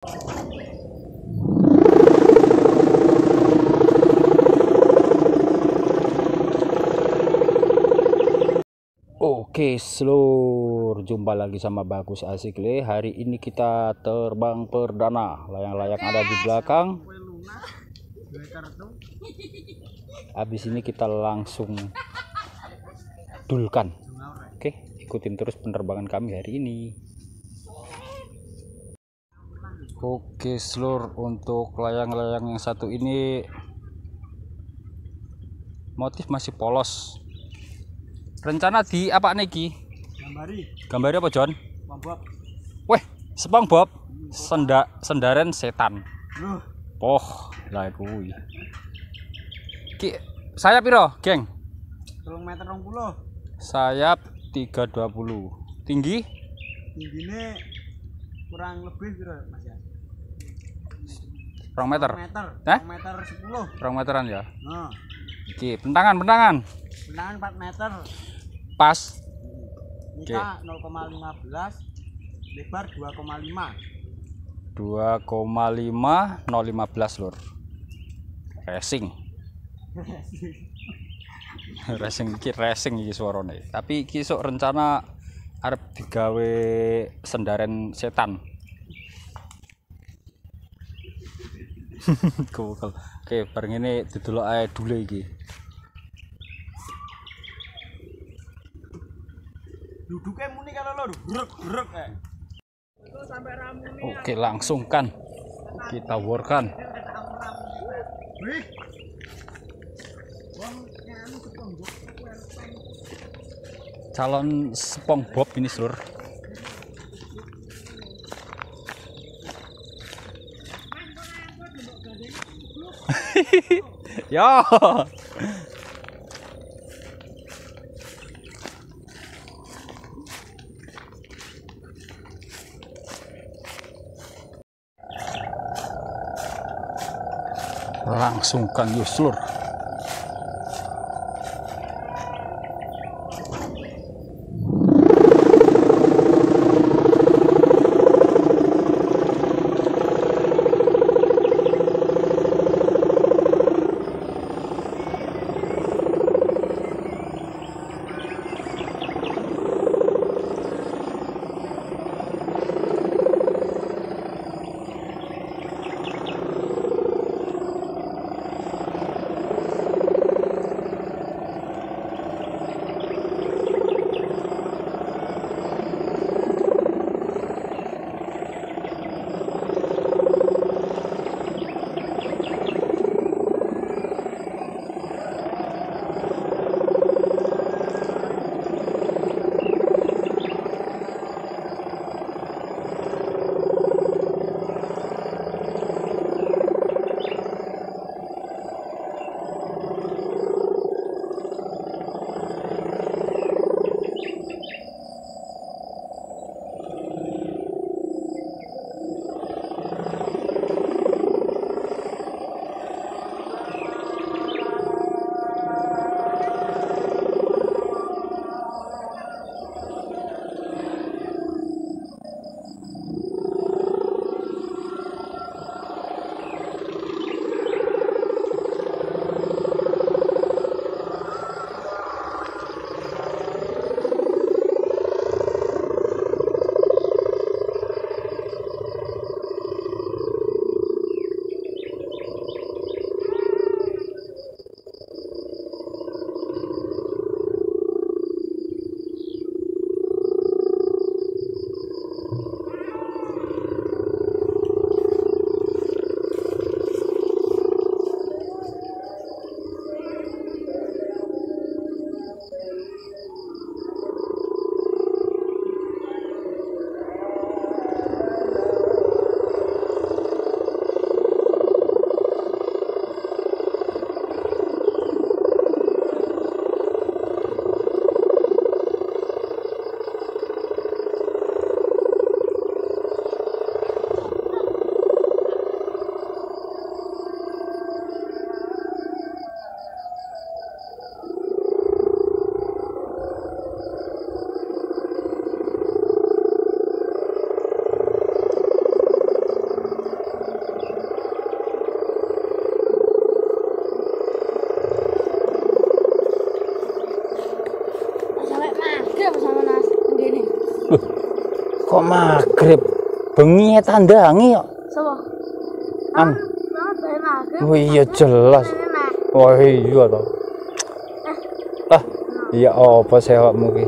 Oke, seluruh jumpa lagi sama Bagus Asik Le. Hari ini kita terbang perdana. Layang-layang ada di belakang. Habis ini kita langsung dulkan. Oke, ikutin terus penerbangan kami hari ini. Oke, seluruh untuk layang-layang yang satu ini motif masih polos. Rencana di apa niki Gambari, gambari apa John? Bob. weh SpongeBob senda sendaren setan. Loh, oh lah kuwi. Ki sayap piro geng? 3 meter 20. sayap 320 tinggi? Tingginya kurang lebih piro, Mas ya? Kurang meter 2 meter. Eh? 2 meter 10. kurang meteran ya? Nah, Oke, pentangan pentangan benangan 4 meter. pas. Kita 0,15 lebar 2,5. 2,5 015 lur. Racing. Racing iki racing iki suarane. Tapi iki sok rencana arep digawe sendaren setan Oke, bareng ini didelok ae dulu iki. Duduknya muni kalau lo grek grek eh. Oke, langsung kan kita workan. Calon SpongeBob ini seluruh. Ya. Langsung kan Yuslur. Kok maghrib? Bengi ya tandangi kok. Sopo? An. Maghrib. Oh iya jelas. Nah, Oh iya toh. Ah, iya apa sewakmu ki?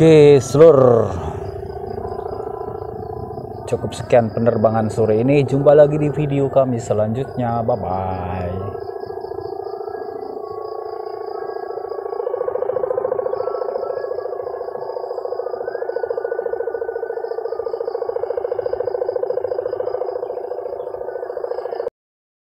Oke, seluruh cukup sekian penerbangan sore ini. Jumpa lagi di video kami selanjutnya. Bye bye.